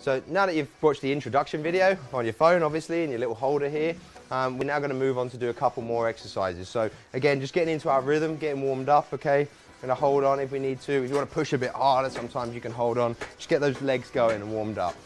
So now that you've watched the introduction video on your phone, obviously, in your little holder here, um, we're now going to move on to do a couple more exercises. So again, just getting into our rhythm, getting warmed up, okay? Going to hold on if we need to. If you want to push a bit harder, sometimes you can hold on. Just get those legs going and warmed up.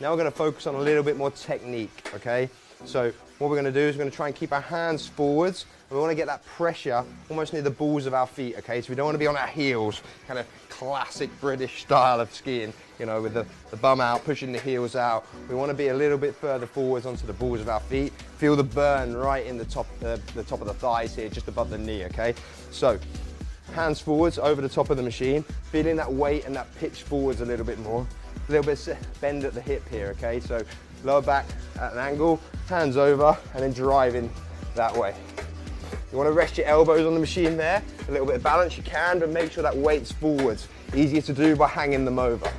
Now we're going to focus on a little bit more technique, okay? So what we're going to do is we're going to try and keep our hands forwards. And we want to get that pressure almost near the balls of our feet, okay? So we don't want to be on our heels, kind of classic British style of skiing, you know, with the, the bum out, pushing the heels out. We want to be a little bit further forwards onto the balls of our feet. Feel the burn right in the top, uh, the top of the thighs here, just above the knee, okay? So hands forwards over the top of the machine, feeling that weight and that pitch forwards a little bit more. A little bit bend at the hip here, okay? So lower back at an angle, hands over, and then driving that way. You want to rest your elbows on the machine there, a little bit of balance you can, but make sure that weight's forwards. Easier to do by hanging them over.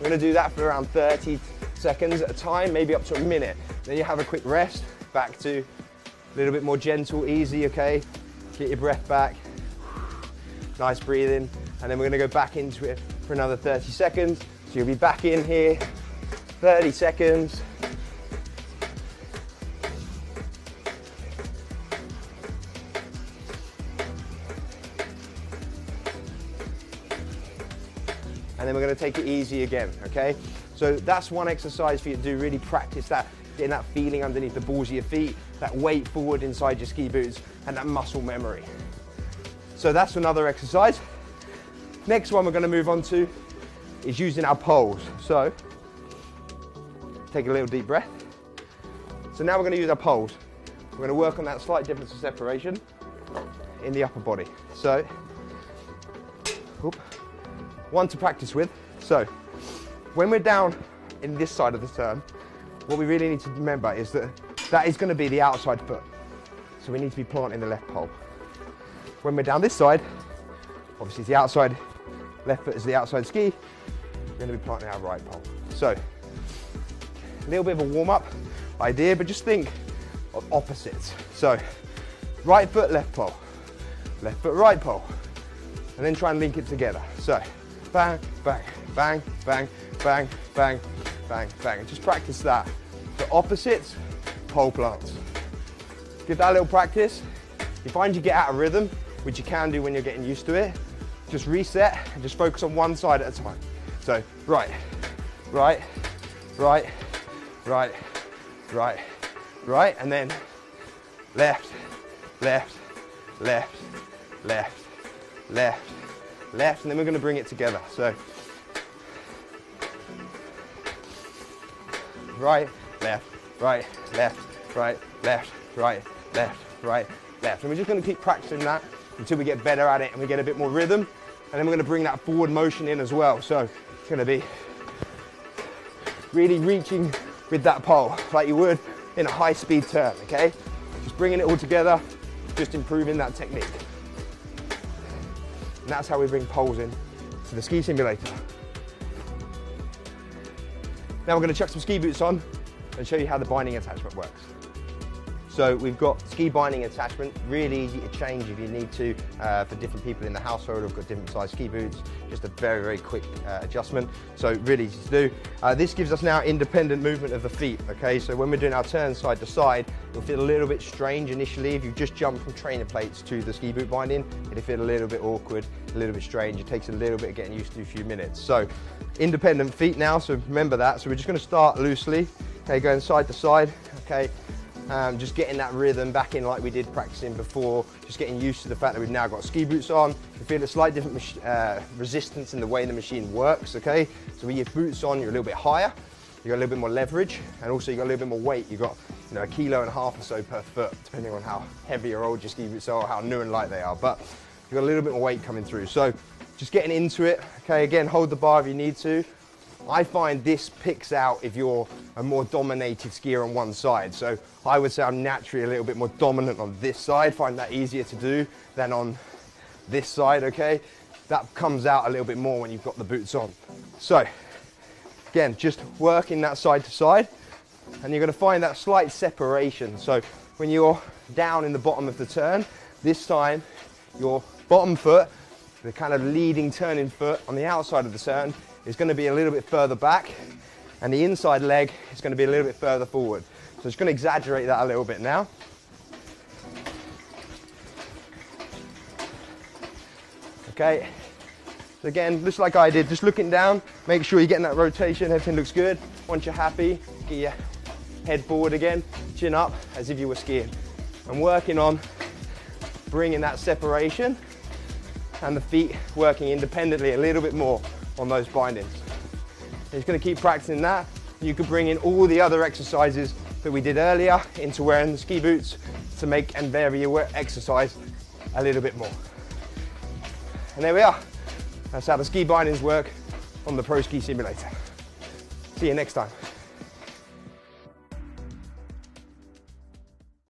We're to do that for around 30 seconds at a time, maybe up to a minute. Then you have a quick rest, back to a little bit more gentle, easy, okay? Get your breath back. Nice breathing. And then we're gonna go back into it for another 30 seconds. So you'll be back in here, 30 seconds. And then we're gonna take it easy again, okay? So that's one exercise for you to do, really practice that, getting that feeling underneath the balls of your feet, that weight forward inside your ski boots, and that muscle memory. So that's another exercise. Next one we're gonna move on to is using our poles. So, take a little deep breath. So now we're gonna use our poles. We're gonna work on that slight difference of separation in the upper body. So, whoop, one to practice with. So, when we're down in this side of the turn, what we really need to remember is that that is gonna be the outside foot. So we need to be planting the left pole. When we're down this side, obviously it's the outside, left foot is the outside ski, we're gonna be planting our right pole. So, a little bit of a warm up idea, but just think of opposites. So right foot, left pole, left foot, right pole, and then try and link it together. So bang, bang, bang, bang, bang, bang, bang, bang. Just practice that. The opposites, pole plants. Give that a little practice. You find you get out of rhythm, which you can do when you're getting used to it. Just reset and just focus on one side at a time. So right, right, right, right, right, right, and then left, left, left, left, left, left, and then we're gonna bring it together. So, right, left, right, left, right, left, right, left, right, left. And we're just gonna keep practicing that until we get better at it and we get a bit more rhythm. And then we're gonna bring that forward motion in as well. So it's gonna be really reaching with that pole like you would in a high speed turn, okay? Just bringing it all together, just improving that technique. And that's how we bring poles in to the ski simulator. Now we're gonna chuck some ski boots on and show you how the binding attachment works. So we've got ski binding attachment, really easy to change if you need to uh, for different people in the household who've got different size ski boots. Just a very, very quick uh, adjustment. So really easy to do. Uh, this gives us now independent movement of the feet, okay? So when we're doing our turn side to side, it'll feel a little bit strange initially. If you just jump from trainer plates to the ski boot binding, it'll feel a little bit awkward, a little bit strange. It takes a little bit of getting used to a few minutes. So independent feet now, so remember that. So we're just gonna start loosely, okay, going side to side, okay? Um, just getting that rhythm back in like we did practicing before, just getting used to the fact that we've now got ski boots on. You feel a slight different uh, resistance in the way the machine works, okay? So with your boots on, you're a little bit higher, you got a little bit more leverage, and also you got a little bit more weight. You've got you know, a kilo and a half or so per foot, depending on how heavy or old your ski boots are, how new and light they are. But you've got a little bit more weight coming through. So just getting into it, okay? Again, hold the bar if you need to. I find this picks out if you're a more dominated skier on one side. So I would say I'm naturally a little bit more dominant on this side, find that easier to do than on this side, okay? That comes out a little bit more when you've got the boots on. So, again, just working that side to side, and you're gonna find that slight separation. So when you're down in the bottom of the turn, this time your bottom foot, the kind of leading turning foot on the outside of the turn, is going to be a little bit further back and the inside leg is going to be a little bit further forward. So just going to exaggerate that a little bit now. Okay, so again, just like I did, just looking down, make sure you're getting that rotation, everything looks good. Once you're happy, get your head forward again, chin up as if you were skiing. I'm working on bringing that separation and the feet working independently a little bit more on those bindings. Just gonna keep practicing that. You could bring in all the other exercises that we did earlier into wearing the ski boots to make and vary your exercise a little bit more. And there we are. That's how the ski bindings work on the Pro Ski Simulator. See you next time.